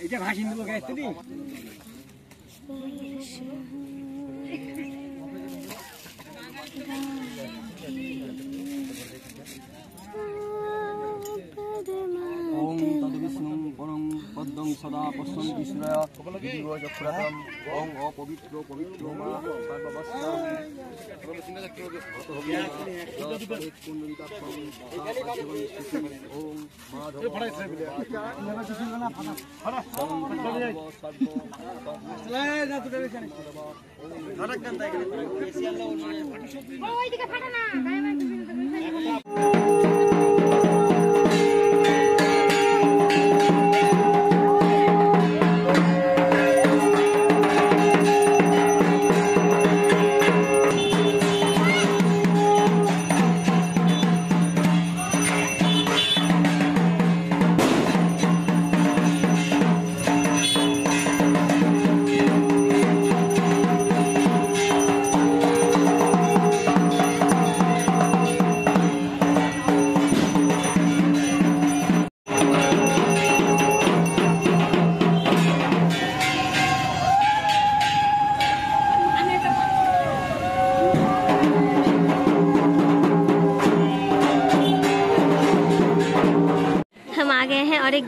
এইটা ভাসিয়ে দেবো গ্যাস থেকে ওম সদ্দং সদা পশ্চিম বিশ্বায়ম ওং অপবিত্ৰ পবিত্ৰ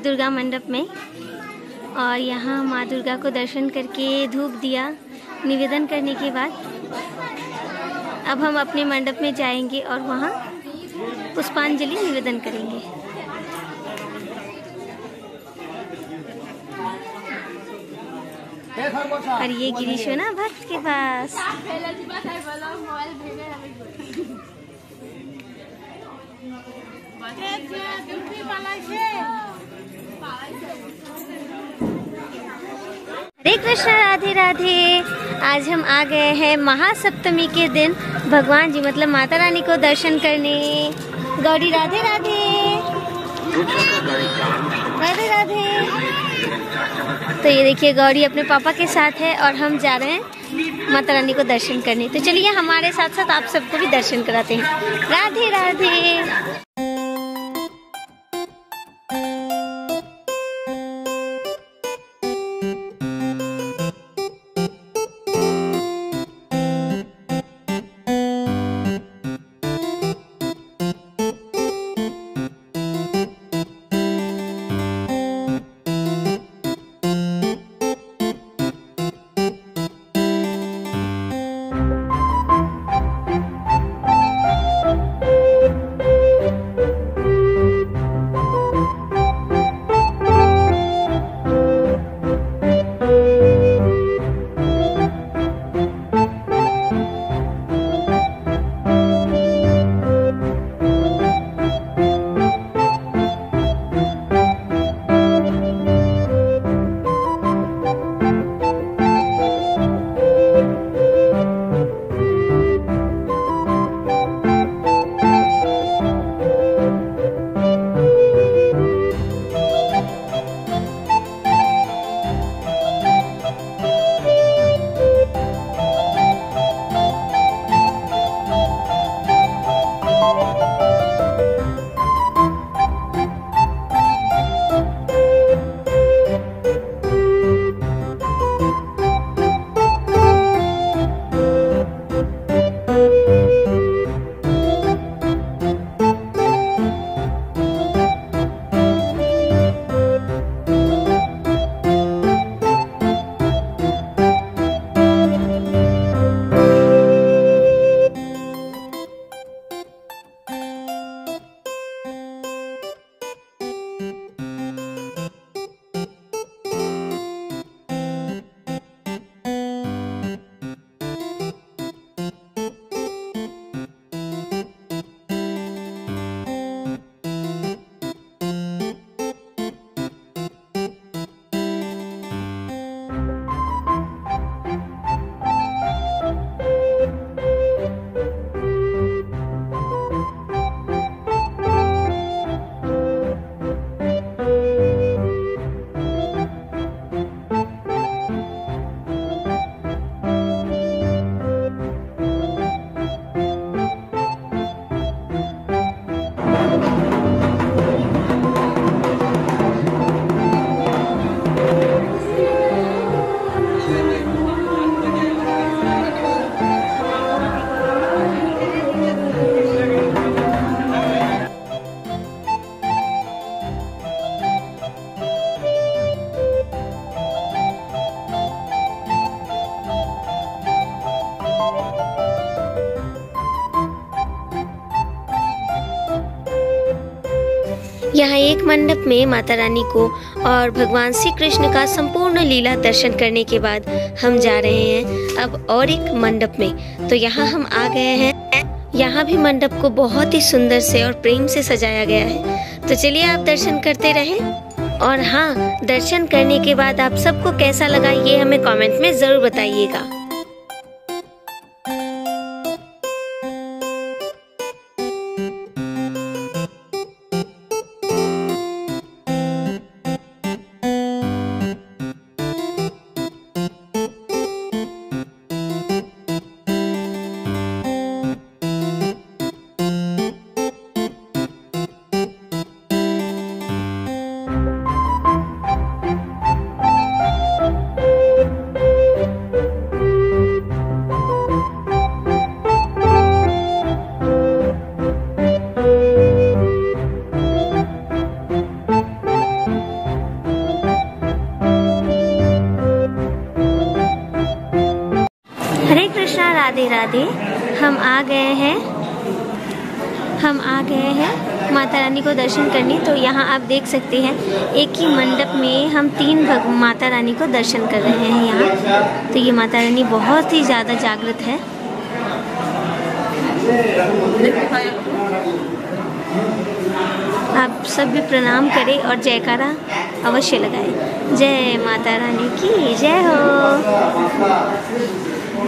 दुर्गा मंडप में और यहाँ माँ दुर्गा को दर्शन करके धूप दिया, निवेदन करने के बाद अब हम अपने मंडप में जाएँगे और वहाँ पुष्पांजलि निवेदन करेंगे। और ये गिरीशोना भक्त के पास। हरे कृष्ण, राधे राधे। आज हम आ गए हैं महासप्तमी के दिन। भगवान जी मतलब माता रानी को दर्शन करने। गौरी, राधे राधे। राधे राधे। तो ये देखिए, गौरी अपने पापा के साथ है और हम जा रहे हैं माता रानी को दर्शन करने। तो चलिए, हमारे साथ साथ आप सबको भी दर्शन कराते हैं। राधे राधे। एक मंडप में माता रानी को और भगवान श्री कृष्ण का संपूर्ण लीला दर्शन करने के बाद हम जा रहे हैं अब और एक मंडप में। तो यहाँ हम आ गए हैं। यहाँ भी मंडप को बहुत ही सुंदर से और प्रेम से सजाया गया है। तो चलिए आप दर्शन करते रहें। और हाँ दर्शन करने के बाद आप सबको कैसा लगा ये हमें कमेंट में ज़रूर बताइएगा। राधे राधे, हम आ गए हैं। हम आ गए हैं माता रानी को दर्शन करने। तो यहाँ आप देख सकते हैं, एक ही मंडप में हम तीन भग, माता रानी को दर्शन कर रहे हैं यहाँ। तो ये माता रानी बहुत ही ज़्यादा जागृत है। आप सब भी प्रणाम करें और जयकारा अवश्य लगाएँ। जय माता रानी की, जय हो। आज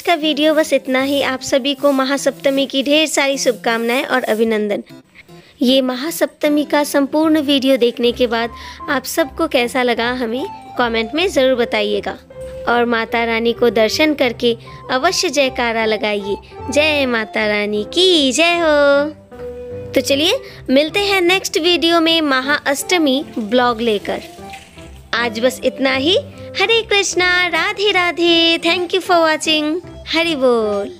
का वीडियो बस इतना ही। आप सभी को महासप्तमी की ढेर सारी शुभकामनाएँ और अभिनंदन। ये महासप्तमी का संपूर्ण वीडियो देखने के बाद आप सबको कैसा लगा हमें कमेंट में ज़रूर बताइएगा। और माता रानी को दर्शन करके अवश्य जयकारा लगाइए। जय माता रानी की जय हो। तो चलिए, मिलते हैं नेक्स्ट वीडियो में महाअष्टमी ब्लॉग लेकर। आज बस इतना ही। Hare Krishna, Radhe Radhe. Thank you for watching Hari बोल।